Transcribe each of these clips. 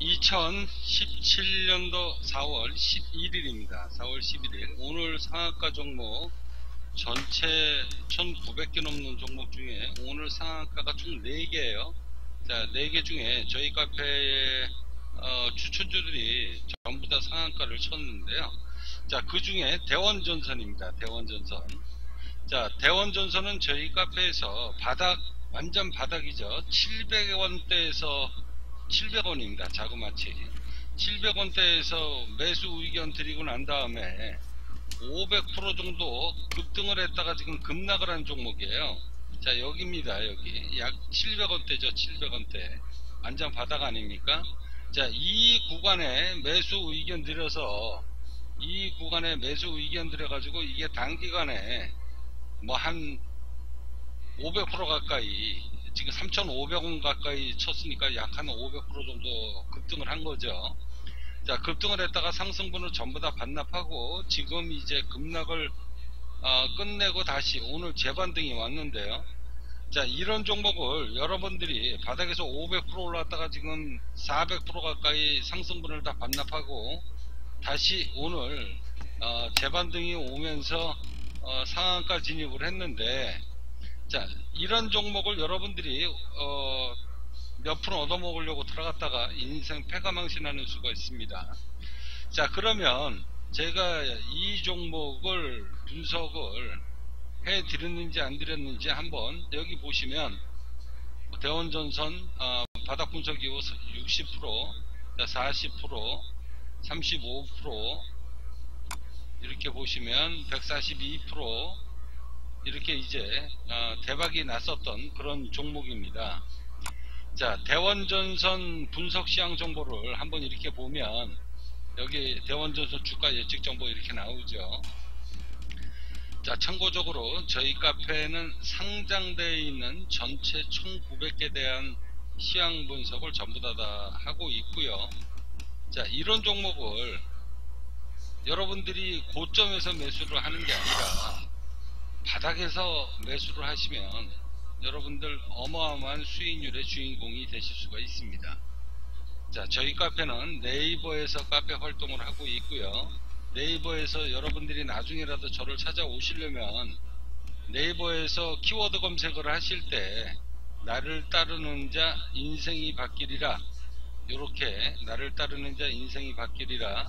2017년도 4월 11일입니다. 4월 11일. 오늘 상한가 종목 전체 1900개 넘는 종목 중에 오늘 상한가가 총 4개예요. 자, 4개 중에 저희 카페의 어, 추천주들이 전부 다 상한가를 쳤는데요. 자, 그 중에 대원전선입니다. 대원전선. 자, 대원전선은 저희 카페에서 바닥, 완전 바닥이죠. 700원대에서 700원입니다. 자그마치. 700원대에서 매수 의견 드리고 난 다음에 500% 정도 급등을 했다가 지금 급락을 한 종목이에요. 자, 여기입니다. 여기. 약 700원대죠. 700원대. 완전 바닥 아닙니까? 자, 이 구간에 매수 의견 드려서 이 구간에 매수 의견 드려가지고 이게 단기간에 뭐 한 500% 가까이 지금 3,500원 가까이 쳤으니까 약 한 500% 정도 급등을 한 거죠. 자, 급등을 했다가 상승분을 전부 다 반납하고 지금 이제 급락을 어, 끝내고 다시 오늘 재반등이 왔는데요. 자, 이런 종목을 여러분들이 바닥에서 500% 올랐다가 지금 400% 가까이 상승분을 다 반납하고 다시 오늘 어, 재반등이 오면서 어, 상한가 진입을 했는데 자, 이런 종목을 여러분들이 어, 몇 프로 얻어먹으려고 들어갔다가 인생 패가망신하는 수가 있습니다. 자, 그러면 제가 이 종목을 분석을 해 드렸는지 안 드렸는지 한번 여기 보시면 대원전선 어, 바닥 분석 이후 60%, 40%, 35% 이렇게 보시면 142% 이렇게 이제 어, 대박이 났었던 그런 종목입니다. 자 대원전선 분석 시황 정보를 한번 이렇게 보면 여기 대원전선 주가 예측 정보 이렇게 나오죠. 자 참고적으로 저희 카페는 상장되어 있는 전체 1900개 대한 시황 분석을 전부 다, 다 하고 있고요. 자 이런 종목을 여러분들이 고점에서 매수를 하는 게 아니라 바닥에서 매수를 하시면 여러분들 어마어마한 수익률의 주인공이 되실 수가 있습니다. 자, 저희 카페는 네이버에서 카페 활동을 하고 있고요. 네이버에서 여러분들이 나중에라도 저를 찾아오시려면 네이버에서 키워드 검색을 하실 때 나를 따르는 자 인생이 바뀌리라 이렇게 나를 따르는 자 인생이 바뀌리라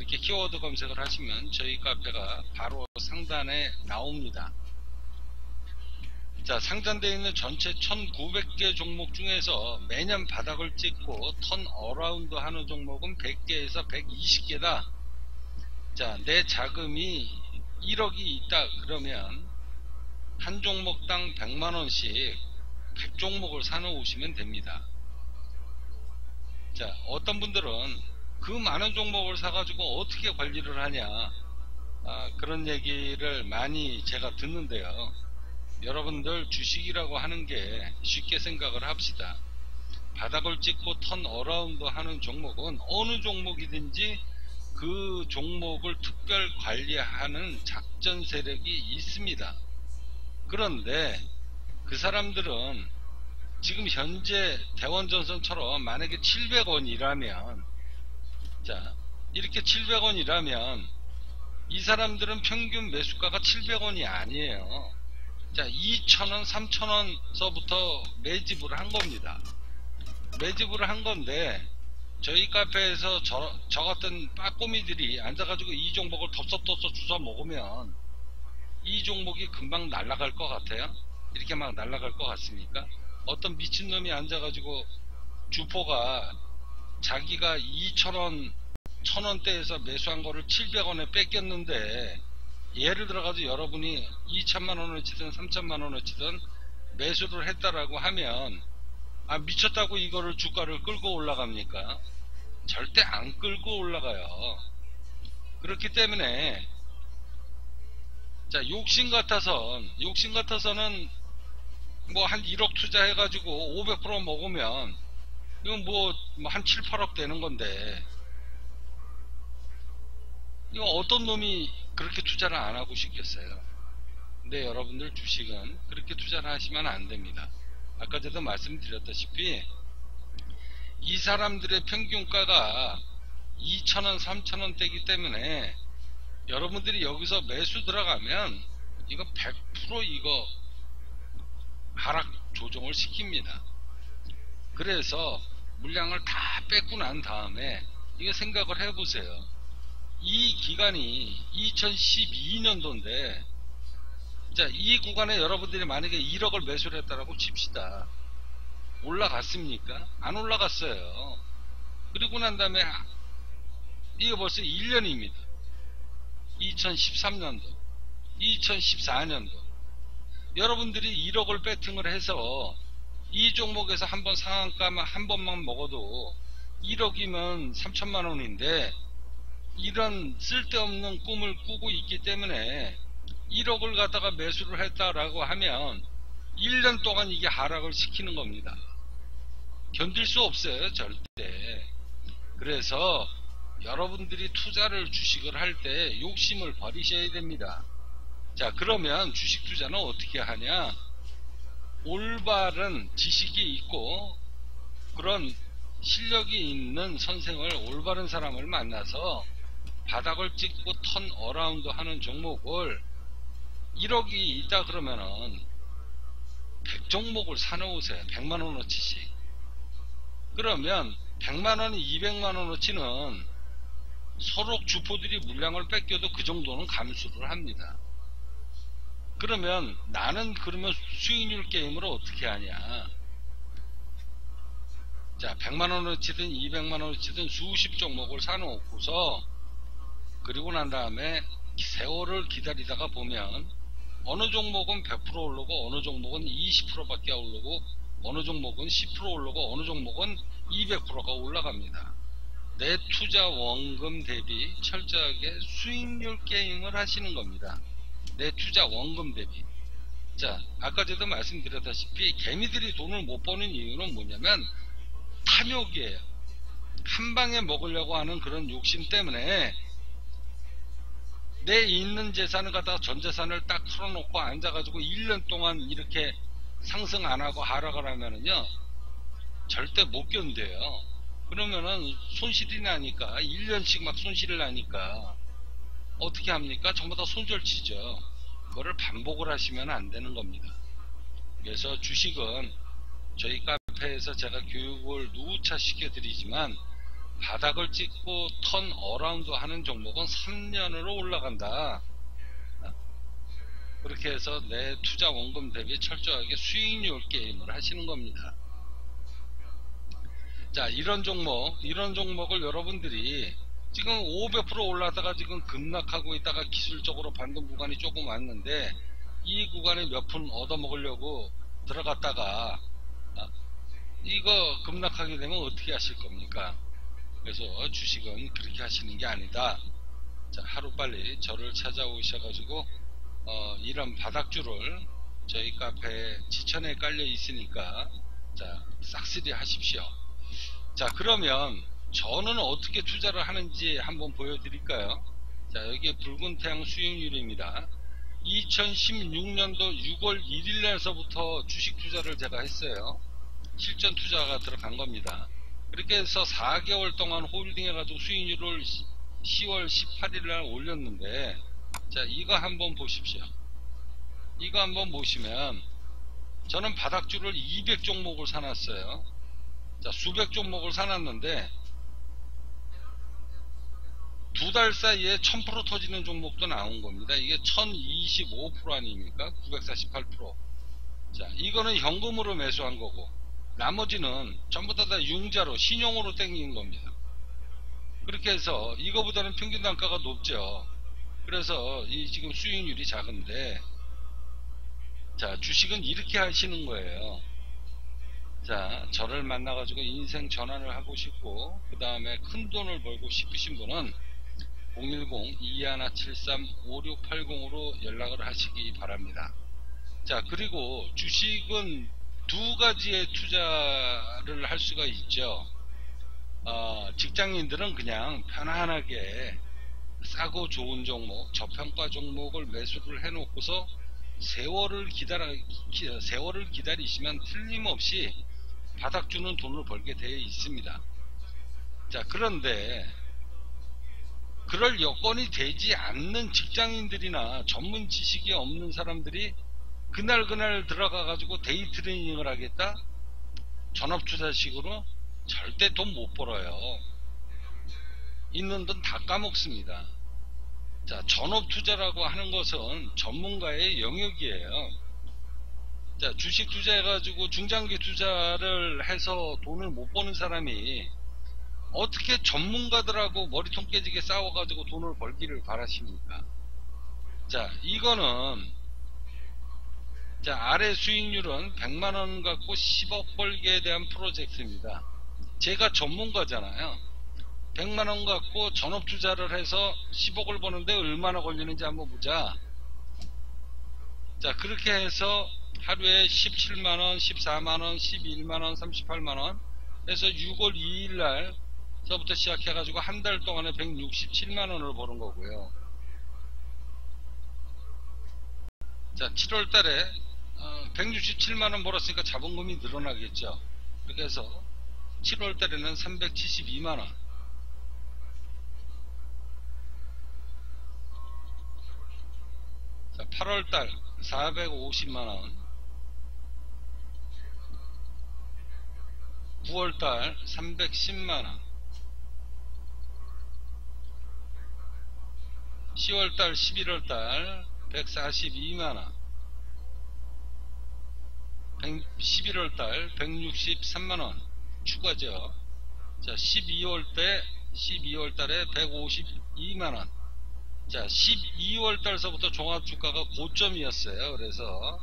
이렇게 키워드 검색을 하시면 저희 카페가 바로 상단에 나옵니다. 자, 상단되어 있는 전체 1900개 종목 중에서 매년 바닥을 찍고 turnaround 하는 종목은 100개에서 120개다. 자, 내 자금이 1억이 있다 그러면 한 종목당 100만원씩 100종목을 사놓으시면 됩니다. 자, 어떤 분들은 그 많은 종목을 사가지고 어떻게 관리를 하냐. 아, 그런 얘기를 많이 제가 듣는데요. 여러분들 주식이라고 하는 게 쉽게 생각을 합시다. 바닥을 찍고 turnaround 하는 종목은 어느 종목이든지 그 종목을 특별 관리하는 작전 세력이 있습니다. 그런데 그 사람들은 지금 현재 대원전선처럼 만약에 700원이라면 자, 이렇게 700원이라면 이 사람들은 평균 매수가가 700원이 아니에요. 자, 2,000원, 3,000원서부터 매집을 한 겁니다. 매집을 한 건데 저희 카페에서 저, 저 같은 빠꼬미들이 앉아가지고 이 종목을 덥석덥석 주워 먹으면 이 종목이 금방 날아갈 것 같아요? 이렇게 막 날아갈 것 같습니까? 어떤 미친놈이 앉아가지고 주포가 자기가 2천원 1000원대에서 매수한 거를 700원에 뺏겼는데 예를 들어가지고 여러분이 2천만 원어치든 3천만 원어치든 매수를 했다라고 하면 아 미쳤다고 이거를 주가를 끌고 올라갑니까? 절대 안 끌고 올라가요. 그렇기 때문에 자 욕심 같아선 욕심 같아서는 뭐 한 1억 투자해가지고 500% 먹으면 이건 뭐 한 7, 8억 되는 건데. 이거 어떤 놈이 그렇게 투자를 안 하고 싶겠어요? 근데 여러분들 주식은 그렇게 투자를 하시면 안 됩니다. 아까 전에 말씀드렸다시피 이 사람들의 평균가가 2,000원, 3,000원 대기 때문에 여러분들이 여기서 매수 들어가면 이거 100% 이거 하락 조정을 시킵니다. 그래서 물량을 다 뺏고 난 다음에 이거 생각을 해보세요. 이 기간이 2012년도인데 자, 이 구간에 여러분들이 만약에 1억을 매수를 했다라고 칩시다. 올라갔습니까? 안 올라갔어요. 그리고 난 다음에 이거 벌써 1년입니다. 2013년도, 2014년도. 여러분들이 1억을 배팅을 해서 이 종목에서 한 번 상한가만 한 번만 먹어도 1억이면 3천만 원인데 이런 쓸데없는 꿈을 꾸고 있기 때문에 1억을 갖다가 매수를 했다라고 하면 1년 동안 이게 하락을 시키는 겁니다. 견딜 수 없어요, 절대. 그래서 여러분들이 투자를 주식을 할 때 욕심을 버리셔야 됩니다. 자, 그러면 주식 투자는 어떻게 하냐? 올바른 지식이 있고 그런 실력이 있는 선생을 올바른 사람을 만나서 바닥을 찍고 turnaround 하는 종목을 1억이 있다 그러면은 100종목을 사놓으세요. 100만원어치씩. 그러면 100만원, 200만원어치는 서로 주포들이 물량을 뺏겨도 그 정도는 감수를 합니다. 그러면 나는 그러면 수익률 게임을 어떻게 하냐? 자, 100만원어치든 200만원어치든 수십 종목을 사놓고서 그리고 난 다음에 세월을 기다리다가 보면 어느 종목은 100% 오르고 어느 종목은 20%밖에 오르고 어느 종목은 10% 오르고 어느 종목은 200%가 올라갑니다. 내 투자 원금 대비 철저하게 수익률 게임을 하시는 겁니다. 내 투자 원금 대비. 자, 아까 저도 말씀드렸다시피 개미들이 돈을 못 버는 이유는 뭐냐면 탐욕이에요. 한 방에 먹으려고 하는 그런 욕심 때문에 내 있는 재산을 갖다가 전 재산을 딱 털어놓고 앉아가지고 1년 동안 이렇게 상승 안 하고 하락을 하면은요 절대 못 견뎌요. 그러면은 손실이 나니까 1년씩 막 손실을 나니까 어떻게 합니까? 전부 다 손절치죠. 그거를 반복을 하시면 안 되는 겁니다. 그래서 주식은 저희 카페에서 제가 교육을 누차 시켜드리지만 바닥을 찍고 turnaround 하는 종목은 3년으로 올라간다. 그렇게 해서 내 투자 원금 대비 철저하게 수익률 게임을 하시는 겁니다. 자, 이런 종목, 이런 종목을 여러분들이 지금 500% 올라다가 지금 급락하고 있다가 기술적으로 반등 구간이 조금 왔는데 이 구간에 몇 푼 얻어먹으려고 들어갔다가 아, 이거 급락하게 되면 어떻게 하실 겁니까? 그래서 주식은 그렇게 하시는 게 아니다. 자, 하루빨리 저를 찾아오셔가지고, 어, 이런 바닥줄을 저희 카페 지천에 깔려 있으니까, 자, 싹쓸이 하십시오. 자, 그러면 저는 어떻게 투자를 하는지 한번 보여드릴까요? 자, 여기 붉은 태양 수익률입니다. 2016년도 6월 1일날서부터 주식 투자를 제가 했어요. 실전 투자가 들어간 겁니다. 그렇게 해서 4개월 동안 홀딩 해가지고 수익률을 10월 18일 날 올렸는데 자 이거 한번 보십시오 이거 한번 보시면 저는 바닥줄을 200종목을 사놨어요 자 수백 종목을 사놨는데 두 달 사이에 1000% 터지는 종목도 나온 겁니다 이게 1025% 아닙니까 948%자 이거는 현금으로 매수한 거고 나머지는 전부 다, 다 융자로 신용으로 땡기는 겁니다. 그렇게 해서 이거보다는 평균 단가가 높죠. 그래서 이 지금 수익률이 작은데 자 주식은 이렇게 하시는 거예요. 자 저를 만나가지고 인생 전환을 하고 싶고 그 다음에 큰 돈을 벌고 싶으신 분은 010-2173-5680으로 연락을 하시기 바랍니다. 자 그리고 주식은 두 가지의 투자를 할 수가 있죠. 어, 직장인들은 그냥 편안하게 싸고 좋은 종목, 저평가 종목을 매수를 해놓고서 세월을 기다려, 세월을 기다리시면 틀림없이 바닥 주는 돈을 벌게 되어 있습니다. 자, 그런데 그럴 여건이 되지 않는 직장인들이나 전문 지식이 없는 사람들이 그날 그날 들어가 가지고 day trading을 하겠다? 전업 투자식으로 절대 돈 못 벌어요. 있는 돈 다 까먹습니다. 자, 전업 투자라고 하는 것은 전문가의 영역이에요. 자, 주식 투자해 가지고 중장기 투자를 해서 돈을 못 버는 사람이 어떻게 전문가들하고 머리통 깨지게 싸워가지고 돈을 벌기를 바라십니까? 자, 이거는 자, 아래 수익률은 100만원 갖고 10억 벌기에 대한 프로젝트입니다. 제가 전문가잖아요. 100만원 갖고 전업 투자를 해서 10억을 버는데 얼마나 걸리는지 한번 보자. 자, 그렇게 해서 하루에 17만원, 14만원, 11만원, 38만원 해서 6월 2일날 서부터 시작해가지고 한 달 동안에 167만 원을 버는 거고요. 자, 7월 달에 167만 원 벌었으니까 자본금이 늘어나겠죠. 해서 7월 달에는 372만 원. 자, 8월 달 450만 원. 9월 달 310만 원. 10월 달 11월 달 142만원. 11월 달 163만원 추가죠. 자, 12월 때 12월 달에 152만원. 자, 12월 달서부터 종합주가가 고점이었어요. 그래서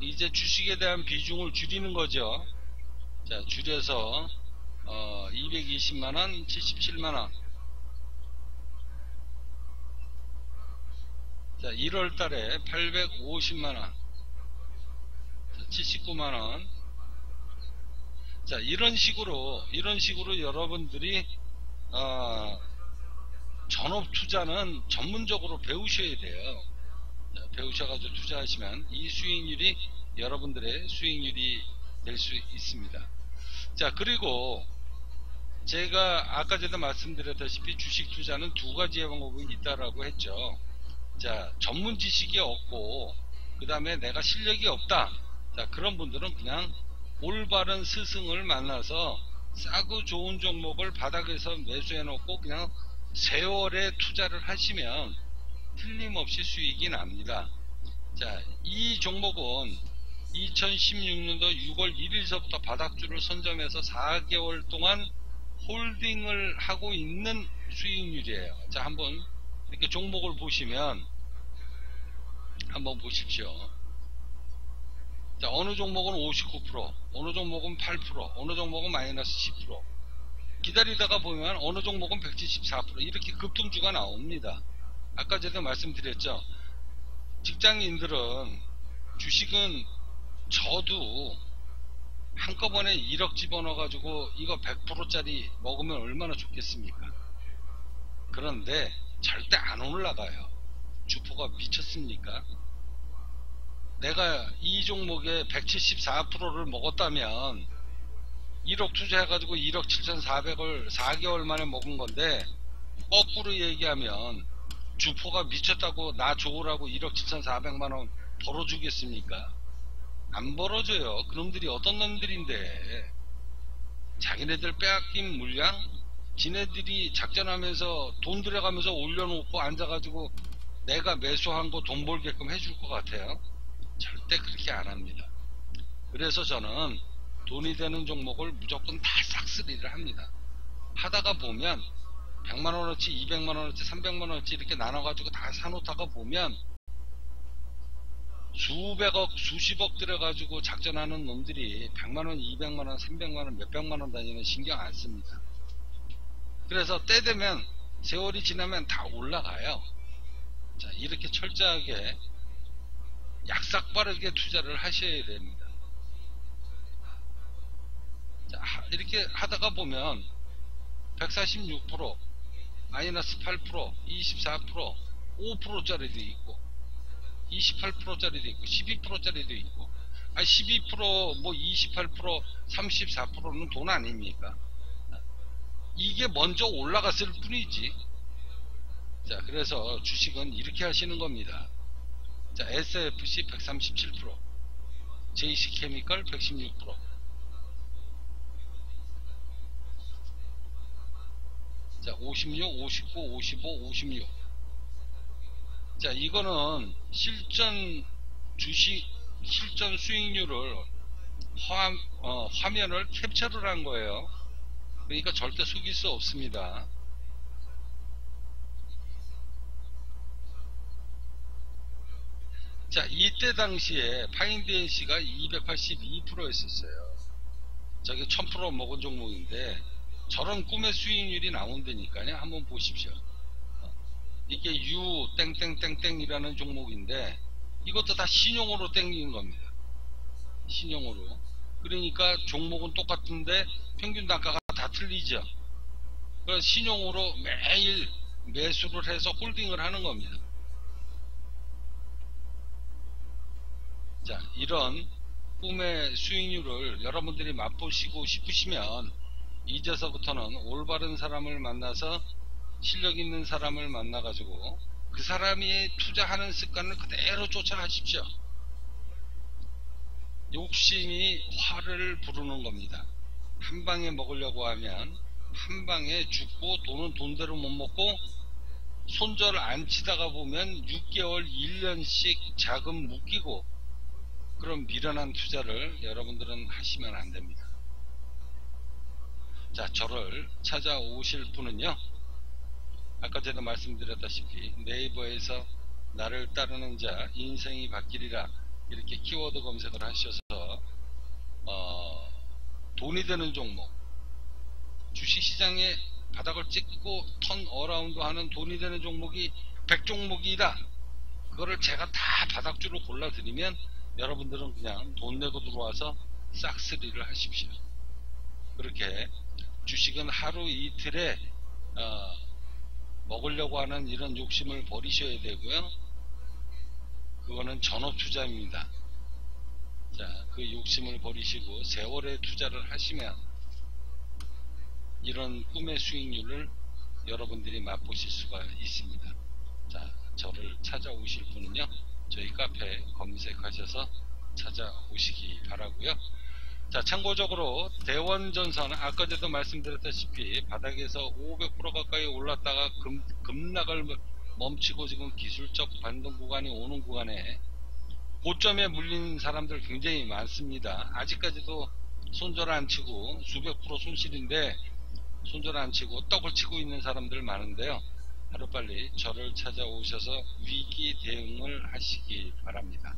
이제 주식에 대한 비중을 줄이는 거죠. 자, 줄여서 어, 220만원, 77만원. 자, 1월 달에 850만원. 79만원. 자, 이런 식으로, 이런 식으로 여러분들이, 어, 전업 투자는 전문적으로 배우셔야 돼요. 자, 배우셔가지고 투자하시면 이 수익률이 여러분들의 수익률이 될 수 있습니다. 자, 그리고 제가 아까 전에 말씀드렸다시피 주식 투자는 두 가지의 방법이 있다라고 했죠. 자, 전문 지식이 없고, 그 다음에 내가 실력이 없다. 자, 그런 분들은 그냥 올바른 스승을 만나서 싸고 좋은 종목을 바닥에서 매수해 놓고 그냥 세월에 투자를 하시면 틀림없이 수익이 납니다. 자, 이 종목은 2016년도 6월 1일서부터 바닥줄을 선점해서 4개월 동안 홀딩을 하고 있는 수익률이에요. 자, 한번 이렇게 종목을 보시면 한번 보십시오. 자, 어느 종목은 59%, 어느 종목은 8%, 어느 종목은 마이너스 10%. 기다리다가 보면 어느 종목은 174% 이렇게 급등주가 나옵니다. 아까 전에 말씀드렸죠. 직장인들은 주식은 저도 한꺼번에 1억 집어넣어 가지고 이거 100%짜리 먹으면 얼마나 좋겠습니까? 그런데 절대 안 올라가요. 주포가 미쳤습니까? 내가 이 종목에 174%를 먹었다면 1억 투자해가지고 1억 7,400을 4개월 만에 먹은 건데 거꾸로 얘기하면 주포가 미쳤다고 나 좋으라고 1억 7,400만원 벌어주겠습니까? 안 벌어줘요. 그놈들이 어떤 놈들인데 자기네들 빼앗긴 물량 지네들이 작전하면서 돈 들여가면서 올려놓고 앉아가지고 내가 매수한 거 돈 벌게끔 해줄 것 같아요. 절대 그렇게 안 합니다. 그래서 저는 돈이 되는 종목을 무조건 다 싹쓸이를 합니다. 하다가 보면 100만원어치, 200만원어치, 300만원어치 이렇게 나눠가지고 다 사놓다가 보면 수백억, 수십억 들여가지고 작전하는 놈들이 100만원, 200만원, 300만원, 몇백만원 단위는 신경 안 씁니다. 그래서 때 되면 세월이 지나면 다 올라가요. 자, 이렇게 철저하게 약삭 빠르게 투자를 하셔야 됩니다. 자, 이렇게 하다가 보면 146%, 마이너스 8%, 24%, 5%짜리도 있고 28%짜리도 있고 12%짜리도 있고 아, 12%, 뭐 28%, 34%는 돈 아닙니까? 이게 먼저 올라갔을 뿐이지. 자, 그래서 주식은 이렇게 하시는 겁니다. 자, SFC 137%, JC 케미컬 116%. 자, 56, 59, 55, 56. 자, 이거는 실전 주식, 실전 수익률을 화, 어, 화면을 캡처를 한 거예요. 그러니까 절대 속일 수 없습니다. 자, 이때 당시에 파인드NC가 282%였었어요. 저게 1000% 먹은 종목인데 저런 꿈의 수익률이 나온다니까요. 한번 보십시오. 이게 U 땡땡땡땡이라는 종목인데 이것도 다 신용으로 땡기는 겁니다. 신용으로. 그러니까 종목은 똑같은데 평균 단가가 다 틀리죠. 그래서 신용으로 매일 매수를 해서 홀딩을 하는 겁니다. 자, 이런 꿈의 수익률을 여러분들이 맛보시고 싶으시면 이제서부터는 올바른 사람을 만나서 실력 있는 사람을 만나가지고 그 사람이 투자하는 습관을 그대로 쫓아가십시오. 욕심이 화를 부르는 겁니다. 한 방에 먹으려고 하면 한 방에 죽고 돈은 돈대로 못 먹고 손절 안 치다가 보면 6개월, 1년씩 자금 묶이고 그런 미련한 투자를 여러분들은 하시면 안 됩니다. 자, 저를 찾아오실 분은요. 아까 전에 말씀드렸다시피 네이버에서 나를 따르는 자 인생이 바뀌리라 이렇게 키워드 검색을 하셔서 어, 돈이 되는 종목 주식시장에 바닥을 찍고 turnaround 하는 돈이 되는 종목이 100종목이다 그거를 제가 다 바닥주로 골라드리면 여러분들은 그냥 돈 내고 들어와서 싹쓸이를 하십시오 그렇게 주식은 하루 이틀에 어, 먹으려고 하는 이런 욕심을 버리셔야 되고요. 그거는 전업 투자입니다. 자, 그 욕심을 버리시고 세월에 투자를 하시면 이런 꿈의 수익률을 여러분들이 맛보실 수가 있습니다. 자, 저를 찾아오실 분은요. 저희 카페 검색하셔서 찾아오시기 바라고요. 자, 참고적으로 대원전선 아까 전에도 말씀드렸다시피 바닥에서 500% 가까이 올랐다가 금, 급락을 멈추고 지금 기술적 반등 구간이 오는 구간에 고점에 물린 사람들 굉장히 많습니다. 아직까지도 손절 안 치고 수백 프로 손실인데 손절 안 치고 떡을 치고 있는 사람들 많은데요. 하루빨리 저를 찾아오셔서 위기 대응을 하시기 바랍니다.